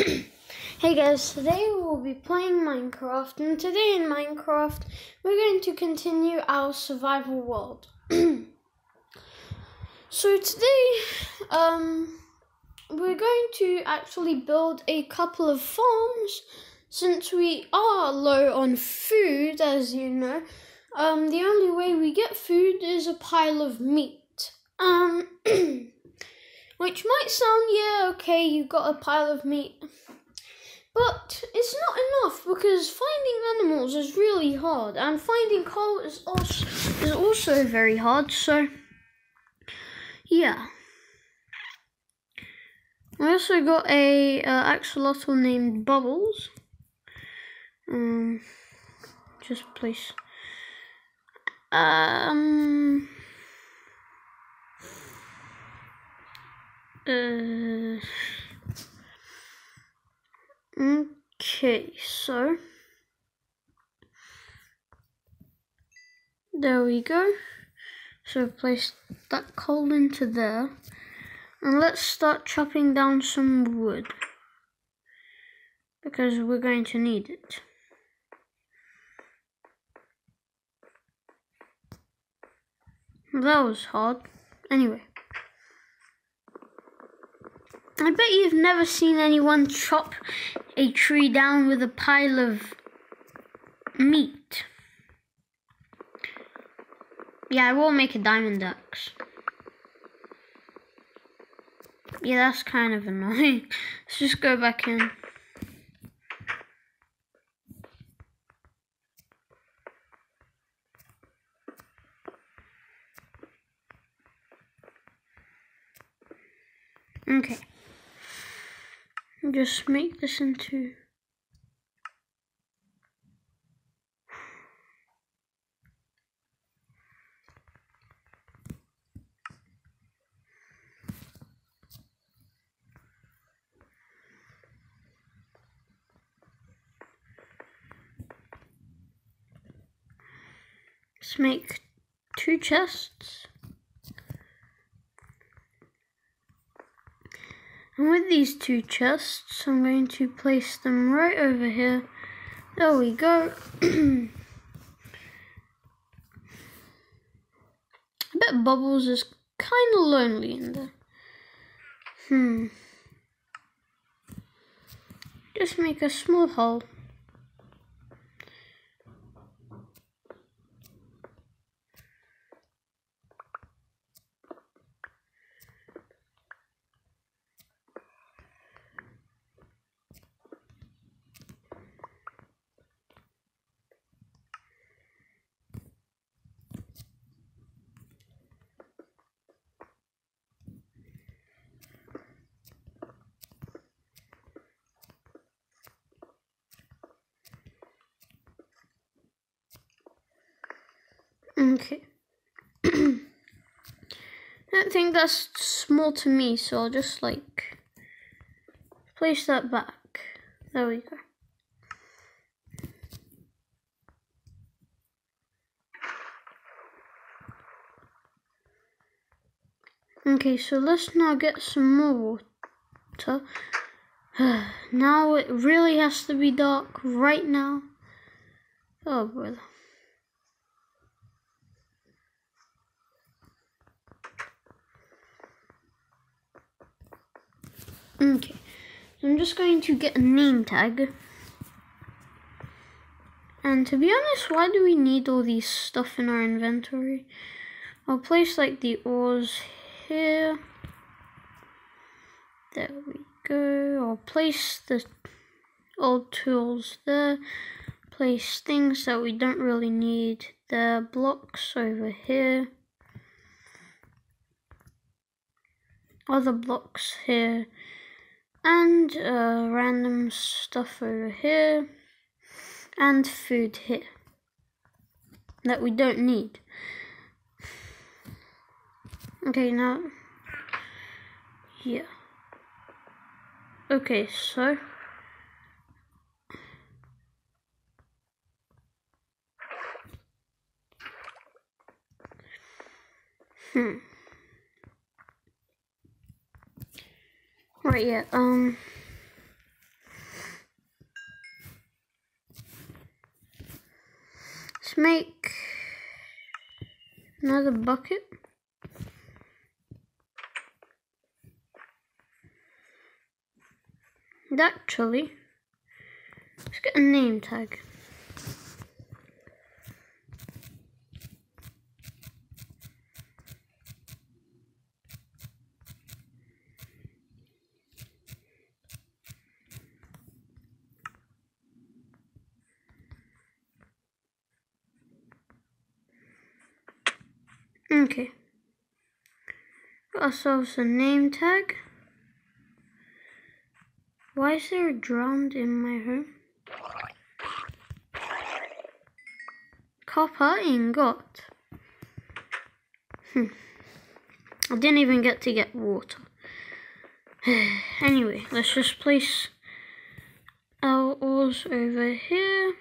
hey guys, today we will be playing Minecraft, and today in Minecraft we're going to continue our survival world. so today, um, we're going to actually build a couple of farms since we are low on food, as you know. Um, the only way we get food is a pile of meat. Um. Which might sound, yeah, okay, you got a pile of meat. But it's not enough because finding animals is really hard and finding coal is also, is also very hard, so yeah. I also got a uh, axolotl named Bubbles. Um, just place. Um. Uh, okay, so there we go. So place that coal into there. And let's start chopping down some wood. Because we're going to need it. That was hard. Anyway. I bet you've never seen anyone chop a tree down with a pile of meat. Yeah, I will make a diamond axe. Yeah, that's kind of annoying. Let's just go back in. Okay just make this into Let's make two chests. And with these two chests, I'm going to place them right over here. There we go. I bet Bubbles is kind of lonely in there. Hmm. Just make a small hole. Okay. I don't think that's small to me, so I'll just like place that back. There we go. Okay, so let's now get some more water. now it really has to be dark right now. Oh, brother. Okay, so I'm just going to get a name tag. And to be honest, why do we need all these stuff in our inventory? I'll place like the ores here. There we go. I'll place the old tools there. Place things that we don't really need there. Blocks over here. Other blocks here and uh, random stuff over here and food here that we don't need. Okay, now, yeah. Okay, so. Hmm. Right, yeah, um... Let's make another bucket. Actually, let's get a name tag. Okay. Ourselves a name tag. Why is there a drowned in my home? Copper ingot. Hmm. I didn't even get to get water. anyway, let's just place our ores over here.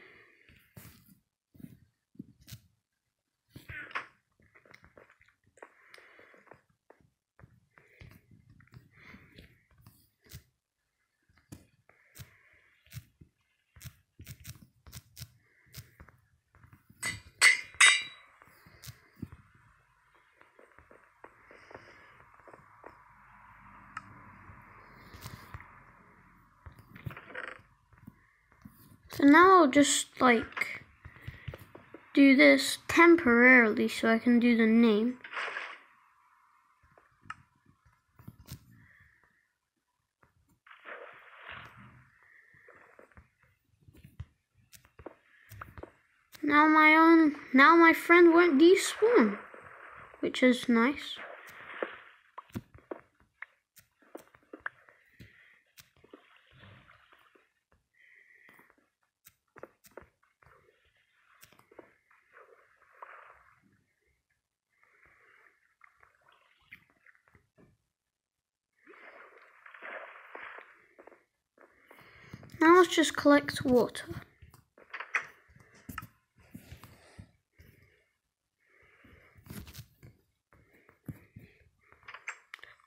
So now I'll just like do this temporarily so I can do the name. Now my own, now my friend won't despawn, which is nice. Now let's just collect water.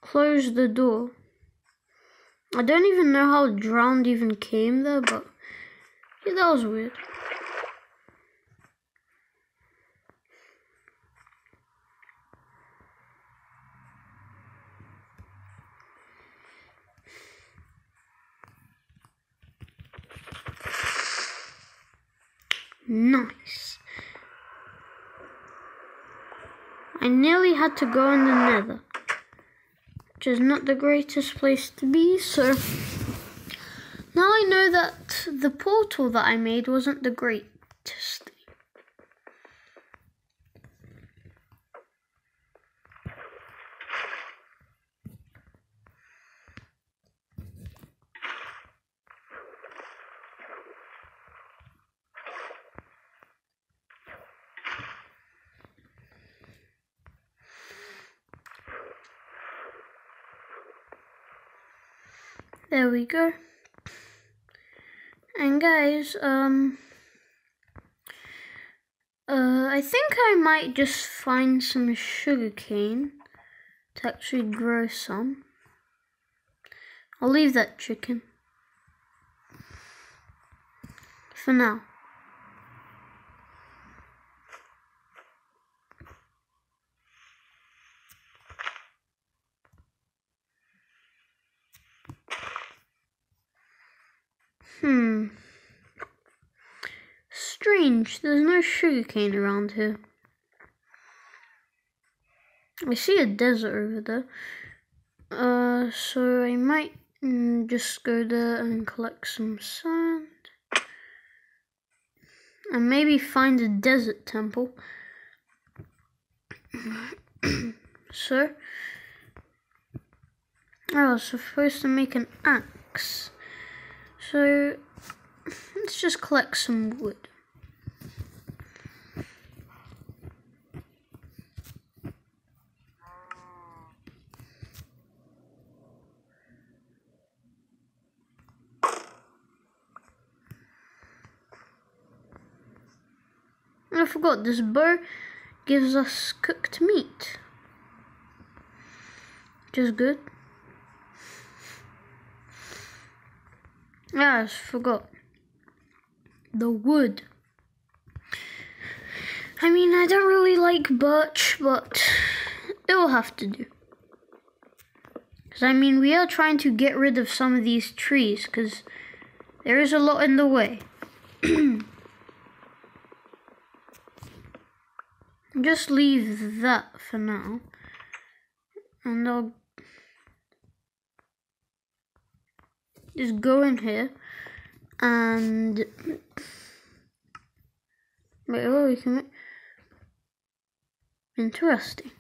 Close the door. I don't even know how drowned even came there, but yeah, that was weird. Nice. I nearly had to go in the nether, which is not the greatest place to be, so now I know that the portal that I made wasn't the greatest. There we go. And guys, um, uh, I think I might just find some sugarcane to actually grow some. I'll leave that chicken for now. Hmm. Strange, there's no sugarcane around here. I see a desert over there. Uh, so I might mm, just go there and collect some sand. And maybe find a desert temple. so, I was supposed to make an axe. So let's just collect some wood. This bow gives us cooked meat, which is good. Yeah, I forgot. The wood. I mean, I don't really like birch, but it'll have to do. Because, I mean, we are trying to get rid of some of these trees, because there is a lot in the way. Just leave that for now. And I'll just go in here and wait, what we can interesting.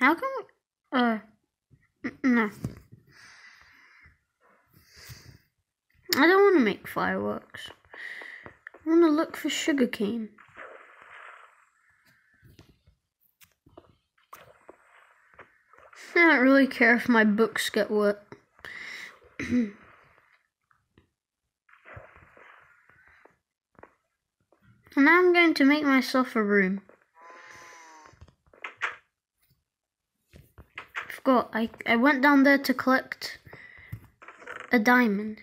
How come uh no. I don't want to make fireworks. I want to look for sugarcane. I don't really care if my books get wet. and now I'm going to make myself a room. Forgot, I, I went down there to collect a diamond.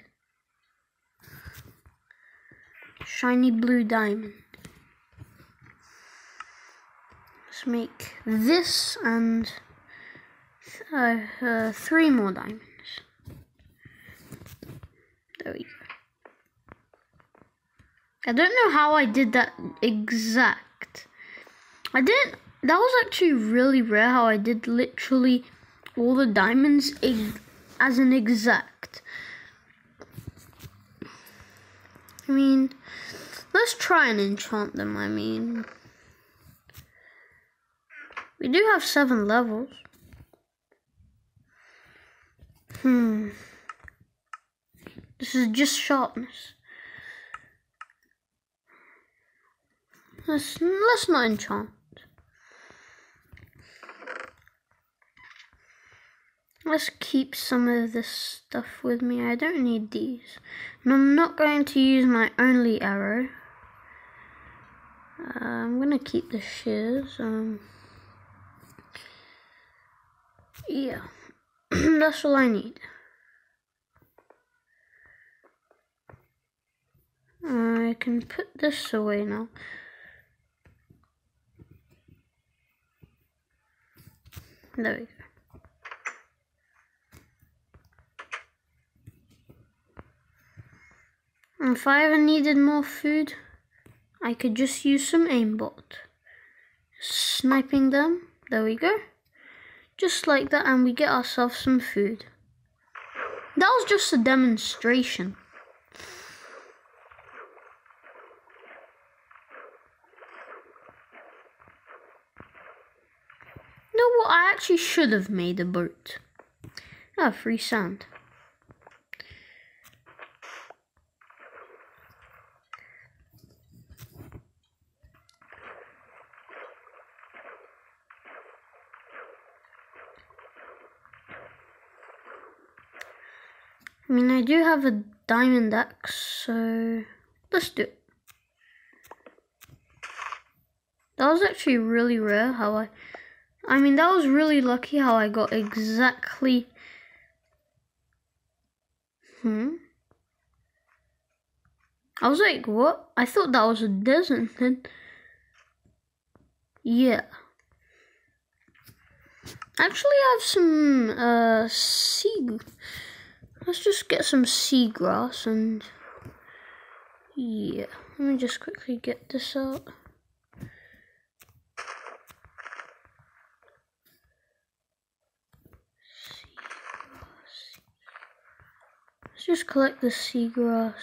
Shiny blue diamond. Let's make this and uh, uh, three more diamonds. There we go. I don't know how I did that exact. I didn't. That was actually really rare how I did literally all the diamonds as an exact. I mean, let's try and enchant them. I mean, we do have seven levels. Hmm. This is just sharpness. Let's, let's not enchant. Let's keep some of this stuff with me. I don't need these. And I'm not going to use my only arrow. Uh, I'm going to keep the shears. Um, yeah. That's all I need. I can put this away now. There we go. if I ever needed more food, I could just use some aimbot. Sniping them. There we go. Just like that, and we get ourselves some food. That was just a demonstration. You know what? I actually should have made a boat. Ah, free sand. Mean, I do have a diamond axe, so let's do it. That was actually really rare how I... I mean, that was really lucky how I got exactly... Hmm? I was like, what? I thought that was a desert then. Yeah. Actually, I have some, uh, sea... Let's just get some seagrass and yeah, let me just quickly get this out. Let's just collect the seagrass.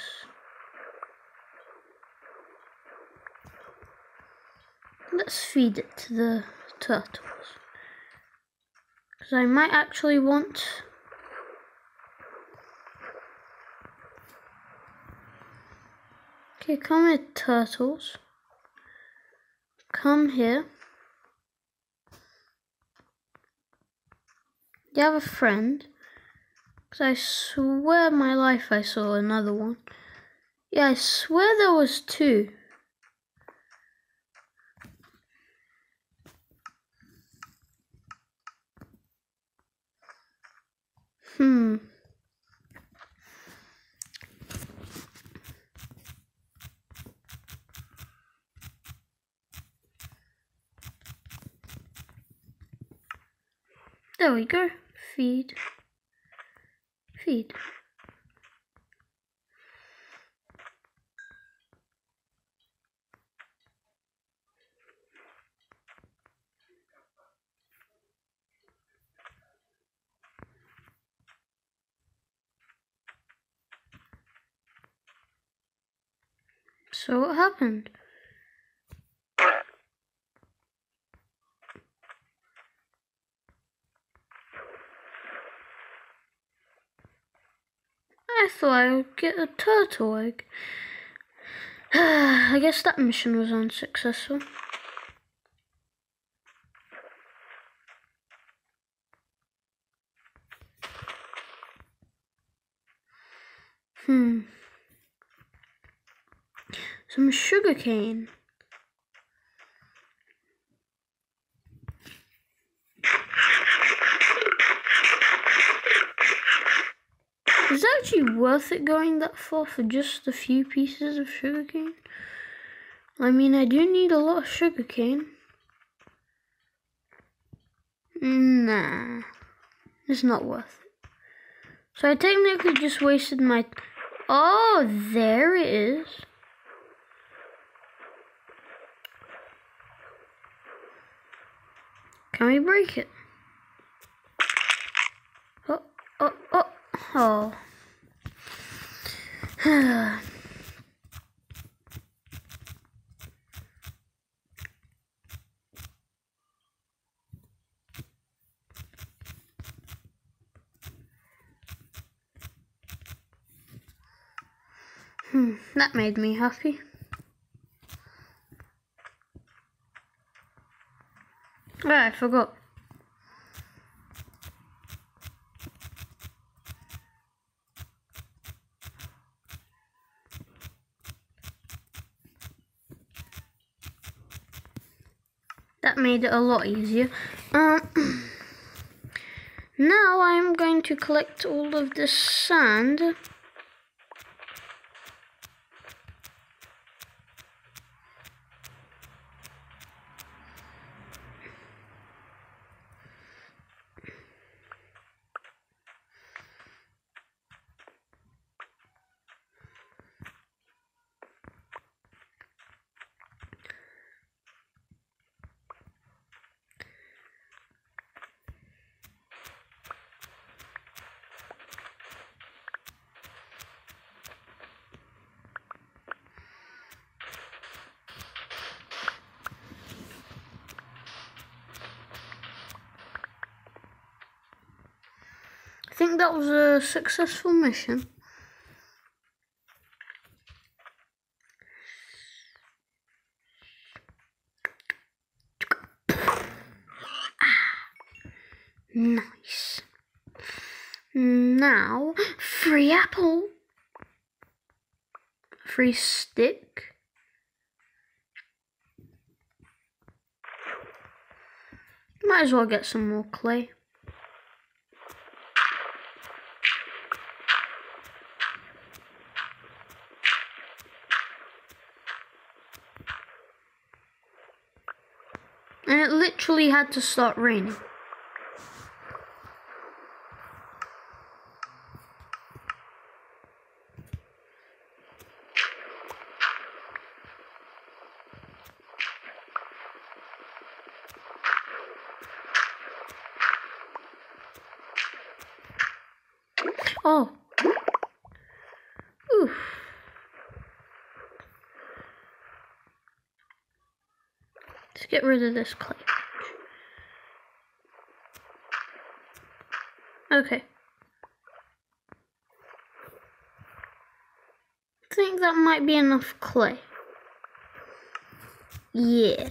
Let's feed it to the turtles. Because I might actually want Okay, come here, turtles. Come here. You have a friend? Because I swear my life I saw another one. Yeah, I swear there was two. Hmm. There we go. Feed. Feed. So what happened? I thought I would get a turtle egg. I guess that mission was unsuccessful. Hmm. Some sugarcane. Is it actually worth it going that far for just a few pieces of sugarcane? I mean, I do need a lot of sugarcane. Nah, it's not worth it. So I technically just wasted my... Oh, there it is. Can we break it? Oh, oh, oh, oh. Hmm, that made me happy. Oh, I forgot. That made it a lot easier. Uh, now I'm going to collect all of this sand. I think that was a successful mission. Nice. Now, free apple. Free stick. Might as well get some more clay. And it literally had to start raining. Oh. Oof. Let's get rid of this clay. Okay. I think that might be enough clay. Yeah.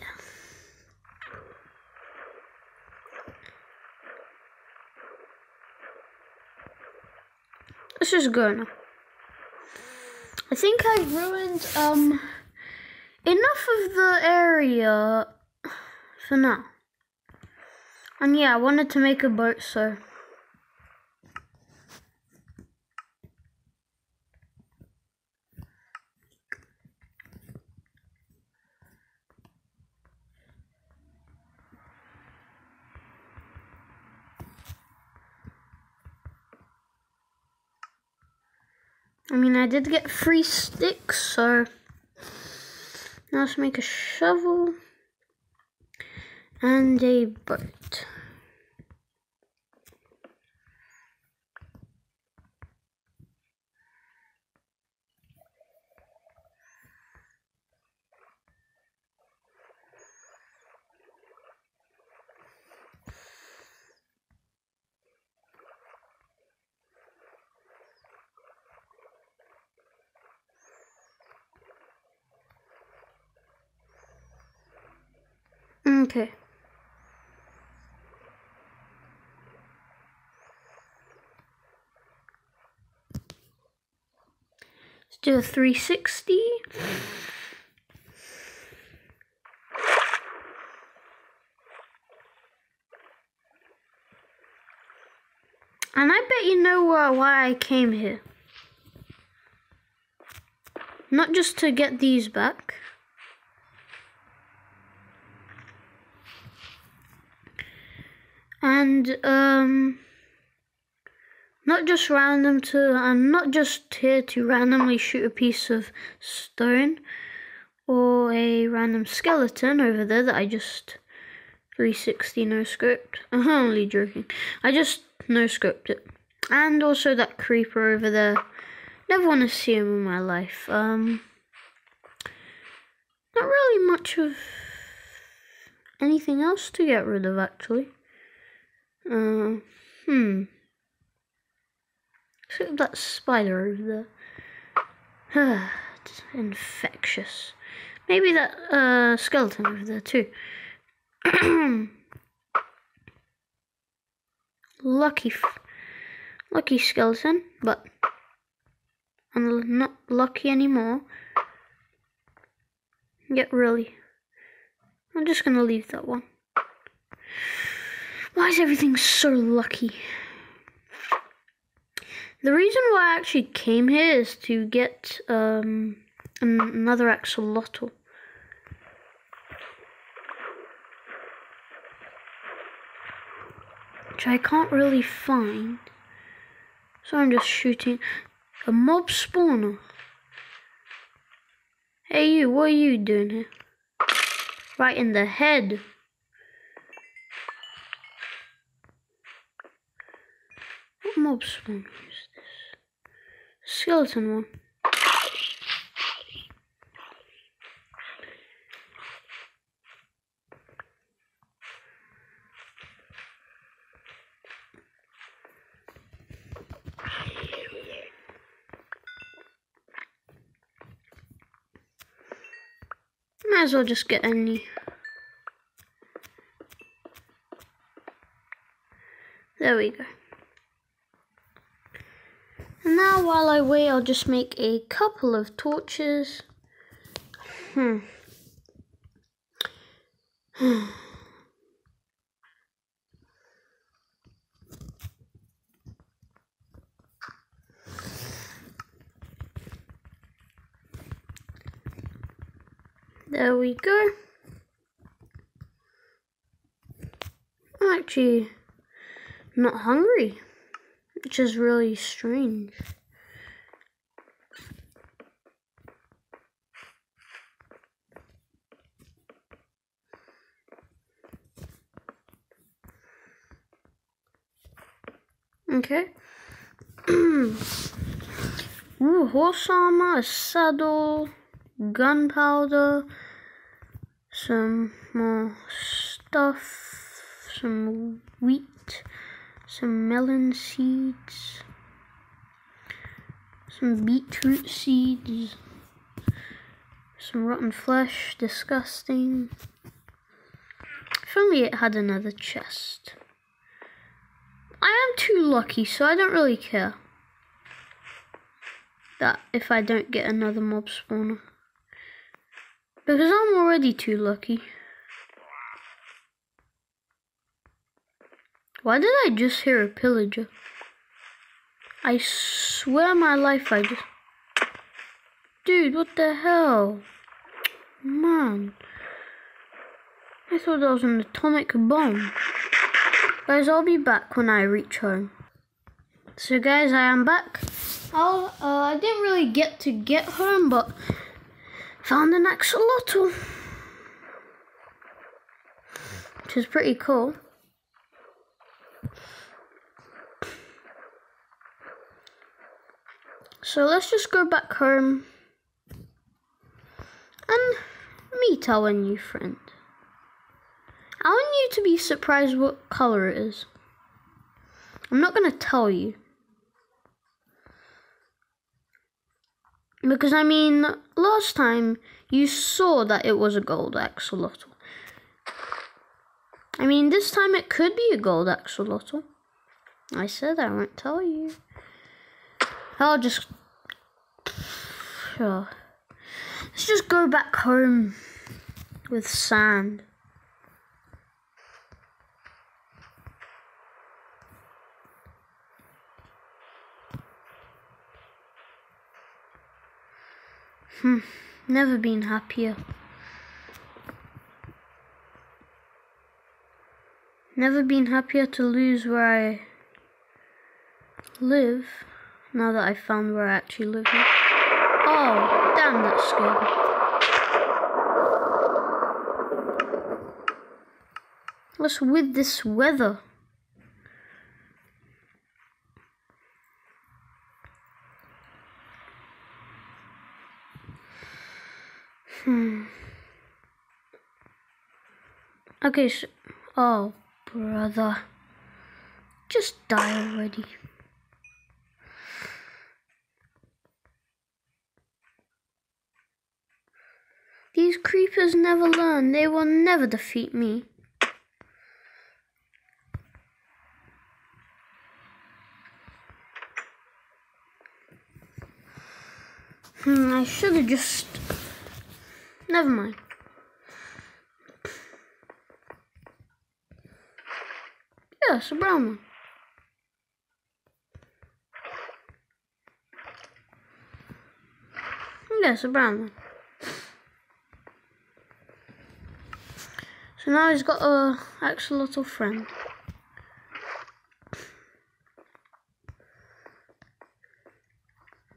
Let's just go now. I think I've ruined um enough of the area for now. And yeah, I wanted to make a boat, so Mean, I did get three sticks, so now let's make a shovel and a boat. Okay. Let's do a 360. And I bet you know uh, why I came here. Not just to get these back. And um not just random to I'm not just here to randomly shoot a piece of stone or a random skeleton over there that I just 360 no scoped. I'm only joking. I just no scoped it. And also that creeper over there. Never want to see him in my life. Um not really much of anything else to get rid of actually. Uh, hmm. At that spider over there. it's infectious. Maybe that uh, skeleton over there too. lucky, lucky skeleton, but I'm not lucky anymore. Yet really, I'm just gonna leave that one. Why is everything so lucky? The reason why I actually came here is to get um, another axolotl. Which I can't really find. So I'm just shooting a mob spawner. Hey you, what are you doing here? Right in the head. Mob spawn is this? Skeleton one. Might as well just get any. There we go. Now while I wait, I'll just make a couple of torches. Hmm. There we go. I'm actually not hungry which is really strange. Okay. Ooh, horse armor, a saddle, gunpowder, some more stuff, some wheat some melon seeds, some beetroot seeds, some rotten flesh, disgusting. If only it had another chest. I am too lucky, so I don't really care. That if I don't get another mob spawner. Because I'm already too lucky. Why did I just hear a pillager? I swear my life I just... Dude, what the hell? Man. I thought that was an atomic bomb. Guys, I'll be back when I reach home. So guys, I am back. Uh, I didn't really get to get home, but found an axolotl, which is pretty cool. So let's just go back home and meet our new friend. I want you to be surprised what color it is. I'm not going to tell you. Because, I mean, last time you saw that it was a gold axolotl. I mean, this time it could be a gold axolotl. I said I won't tell you. I'll just... Sure. Let's just go back home with sand. Hmm, never been happier. Never been happier to lose where I live, now that I found where I actually live. Oh, damn, that scared me. What's with this weather? Hmm. Okay, so, oh, brother. Just die already. These creepers never learn. They will never defeat me. Hmm, I should have just Never mind. Yes, a brown one. Yes, a brown one. So now he's got a axolotl friend.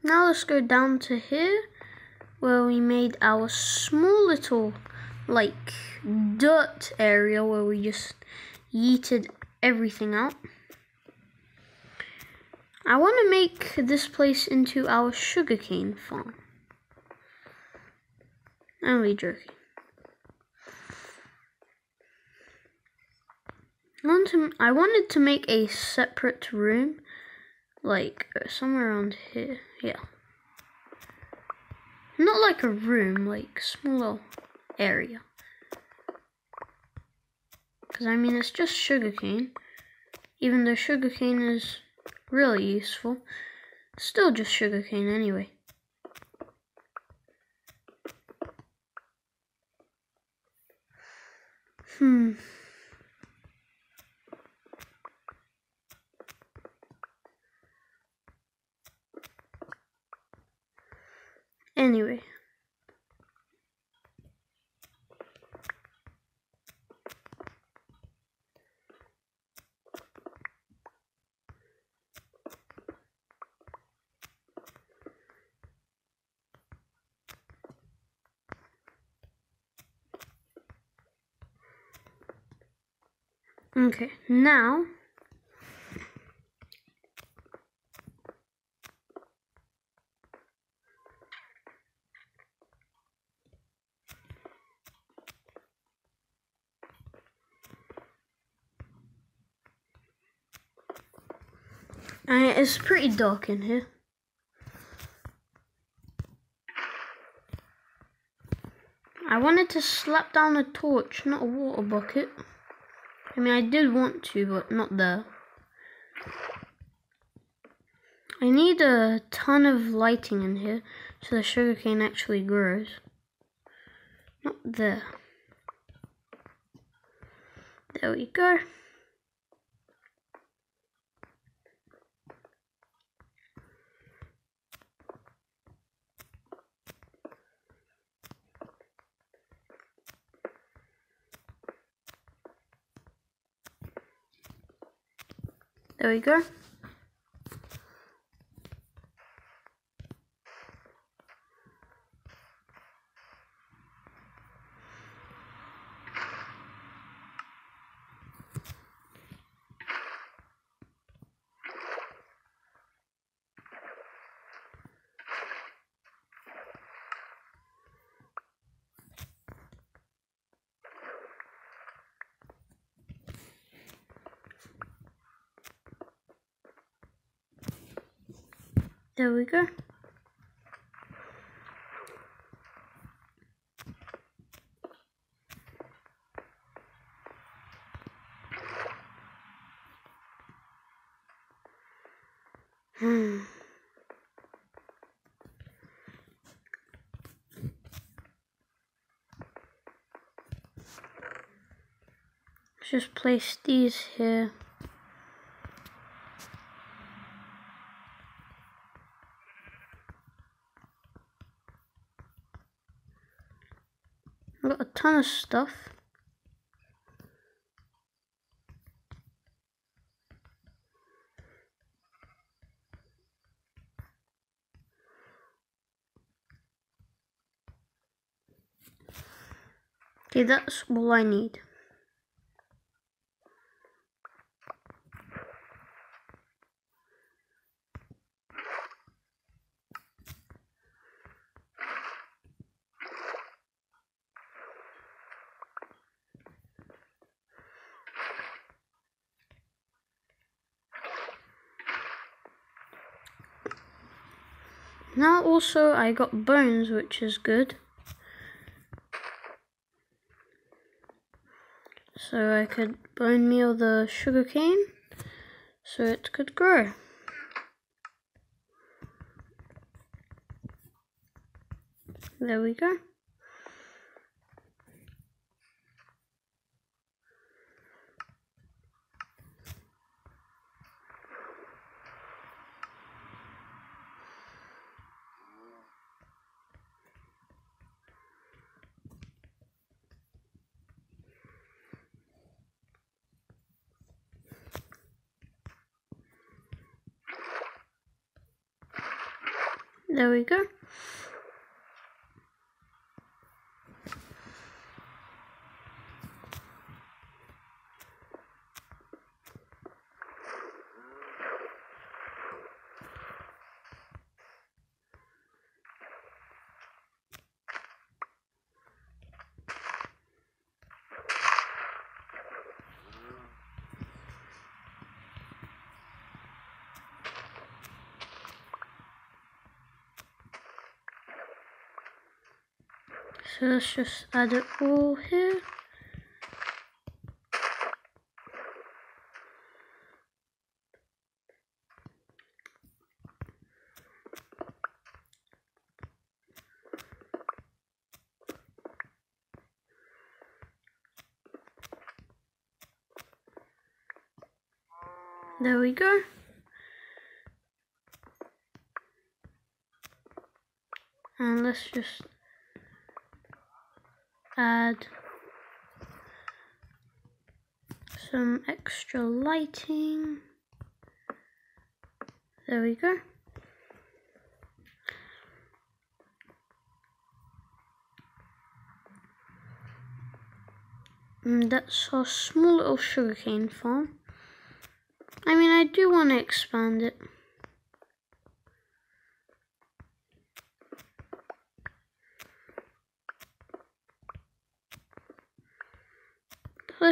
Now let's go down to here where we made our small little like dirt area where we just yeeted everything out. I want to make this place into our sugarcane farm. I'm Only joking. I wanted to make a separate room, like somewhere around here. Yeah. Not like a room, like small area. Because I mean, it's just sugarcane. Even though sugarcane is really useful, still just sugarcane anyway. Hmm. Anyway. Okay, now Uh, it's pretty dark in here. I wanted to slap down a torch, not a water bucket. I mean, I did want to, but not there. I need a ton of lighting in here so the sugarcane actually grows. Not there. There we go. There we go. There we go. Hmm. just place these here. Got a ton of stuff. Okay, that's all I need. Now also I got bones, which is good. So I could bone meal the sugarcane so it could grow. There we go. There we go. So let's just add it all here. There we go. And let's just add some extra lighting. There we go. And that's our small little sugarcane farm. I mean, I do want to expand it.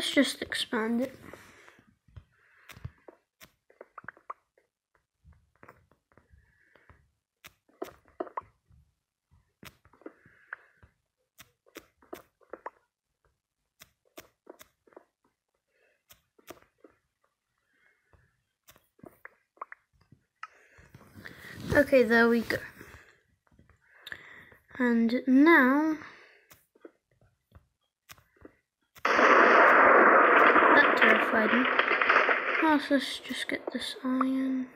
Let's just expand it. Okay, there we go. And now let's just get this iron.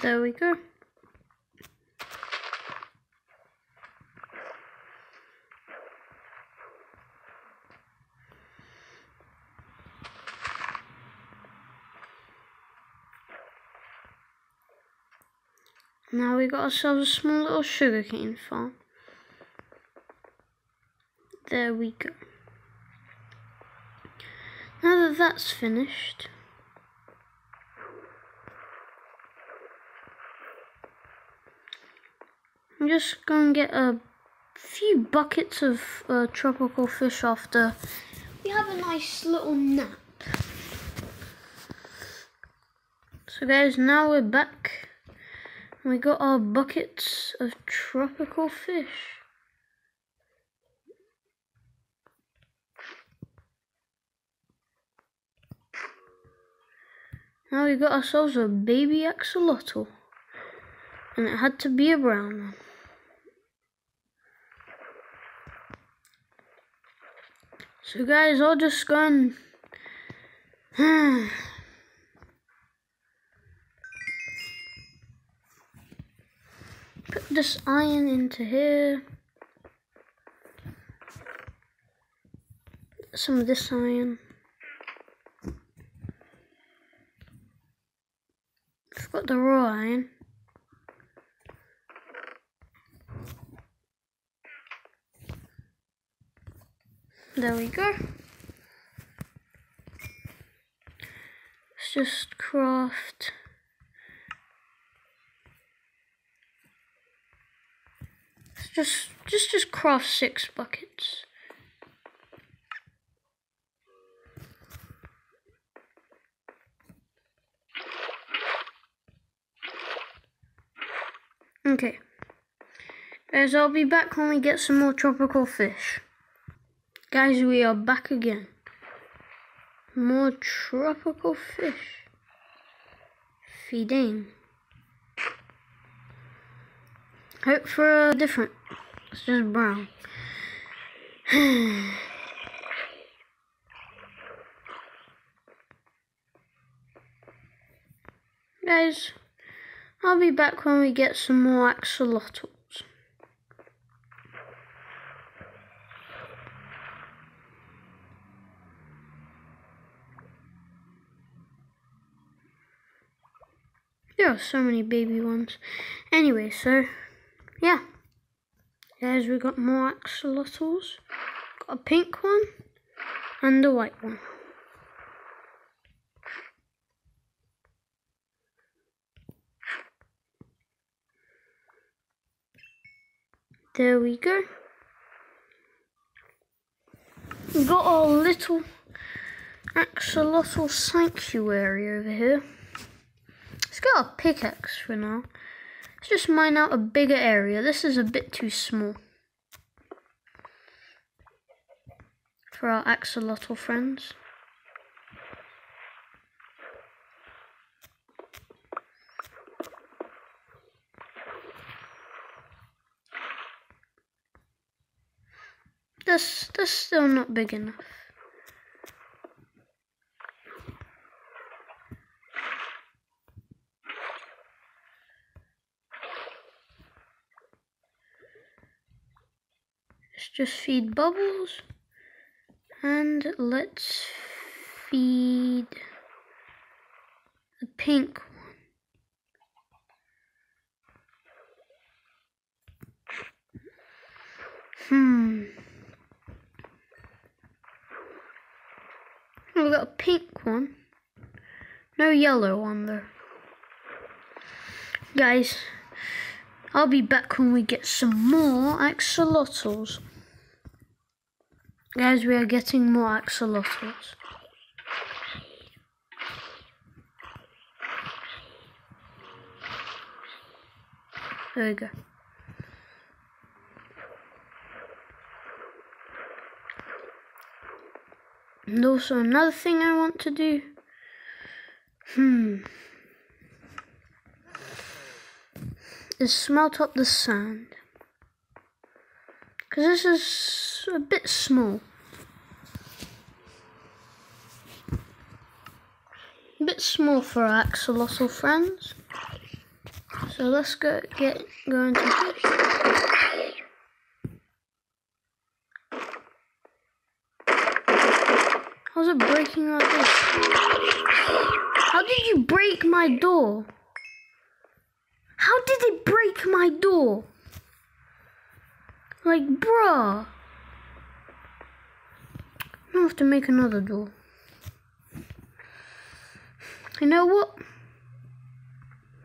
There we go. Now we got ourselves a small little sugarcane farm. There we go. Now that that's finished, I'm just going to get a few buckets of uh, tropical fish after we have a nice little nap. So guys, now we're back we got our buckets of tropical fish. Now we got ourselves a baby axolotl. And it had to be a brown one. So guys, I'll just go and this iron into here. Some of this iron. I've got the raw iron. There we go. Let's just craft Let's Just, just, just craft six buckets. Okay. Guys, I'll be back when we get some more tropical fish. Guys, we are back again. More tropical fish. Feeding. Hope for a different. It's just brown. Guys, I'll be back when we get some more axolotls. There are so many baby ones. Anyway, so yeah. Guys, we got more axolotls. Got a pink one and a white one. There we go. We got our little axolotl sanctuary over here. Get a pickaxe for now. Let's just mine out a bigger area. This is a bit too small. For our axolotl friends. This, this still not big enough. Just feed bubbles and let's feed the pink one. Hmm. We got a pink one. No yellow one though. Guys, I'll be back when we get some more axolotls. Guys, we are getting more axolotls. There we go. And also another thing I want to do. Hmm. Is smelt up the sand. Because this is a bit small. A bit small for our axolotl friends. So let's go get go into How's it breaking like this? How did you break my door? How did it break my door? Like, bruh. I have to make another door. You know what?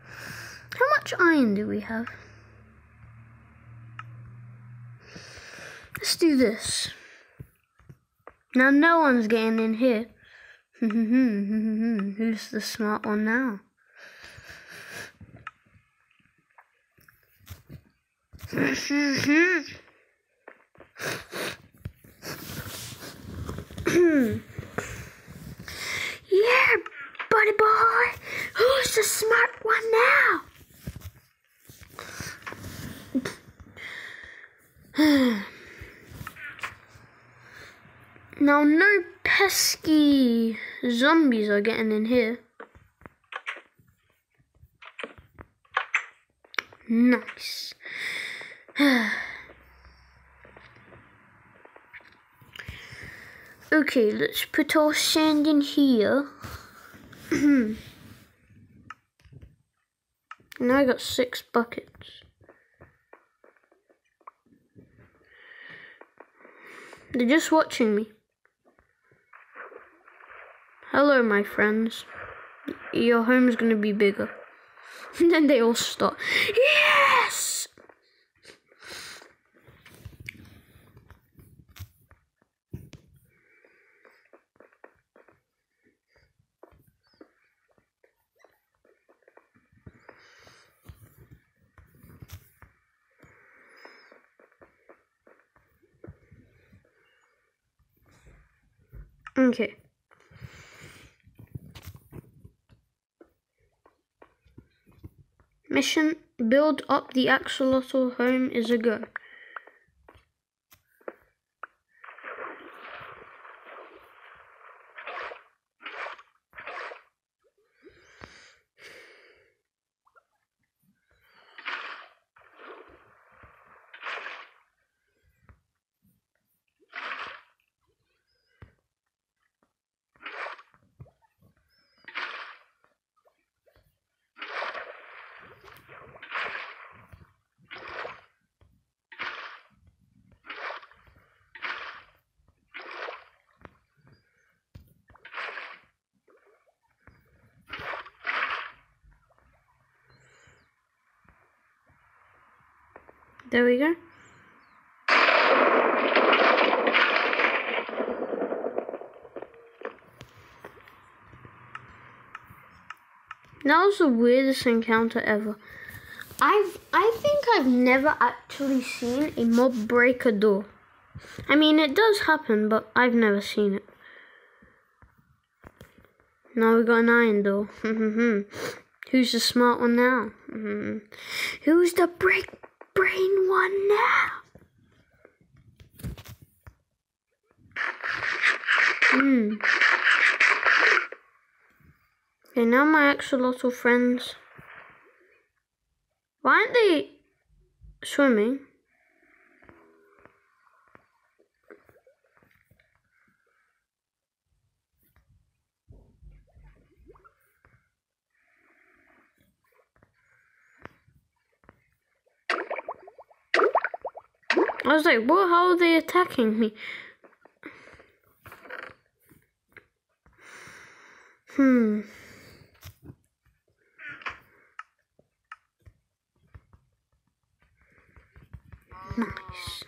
How much iron do we have? Let's do this. Now no one's getting in here. Who's the smart one now? Hmm. yeah, buddy boy. Who's the smart one now? now, no pesky zombies are getting in here. Nice. okay, let's put our sand in here. now I got six buckets. They're just watching me. Hello, my friends. Your home's gonna be bigger. And then they all stop. Yes! Okay. Mission Build up the axolotl home is a go. There we go. That was the weirdest encounter ever. I've I think I've never actually seen a mob break a door. I mean it does happen, but I've never seen it. Now we got an iron door. Who's the smart one now? Who's the break brain one now. Hmm. Okay, now my axolotl friends. Why aren't they swimming? I was like, what? How are they attacking me? Hmm. Nice.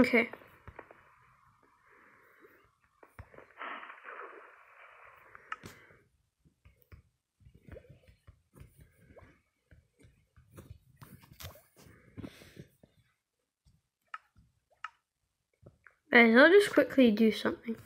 Okay. Guys, I'll just quickly do something.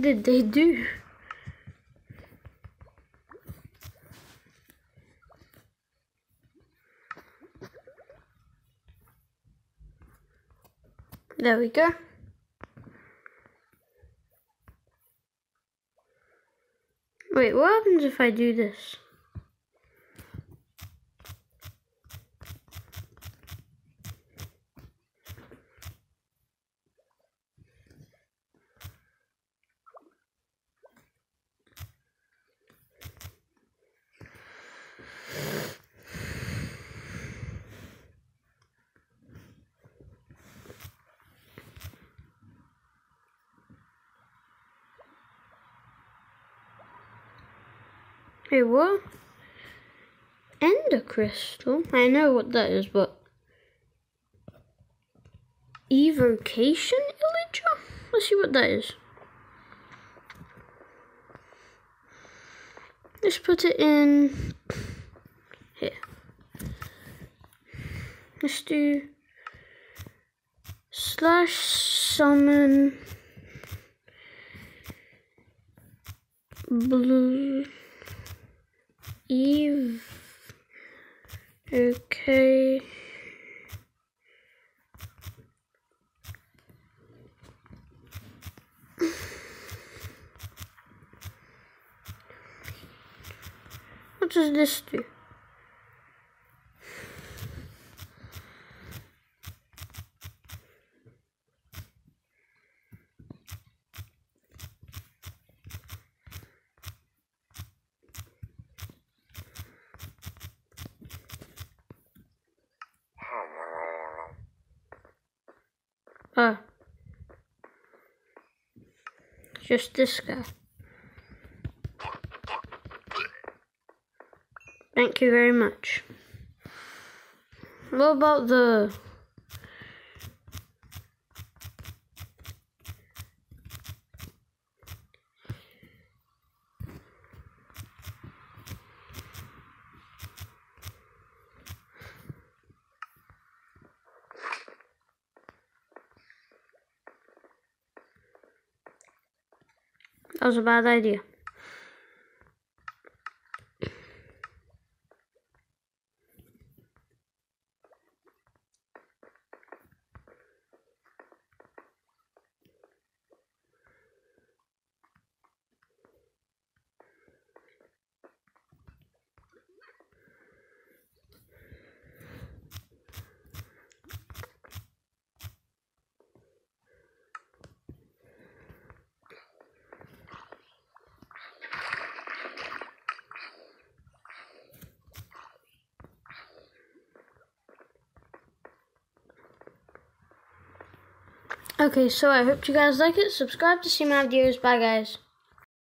Did they do? There we go. Wait, what happens if I do this? What? Ender crystal? I know what that is, but evocation illager? Let's see what that is. Let's put it in here. Let's do slash summon blue Eve. Okay. What does this do? Oh. Just this guy. Thank you very much. What about the... That was a bad idea. Okay, so I hope you guys like it. Subscribe to see my videos. Bye, guys.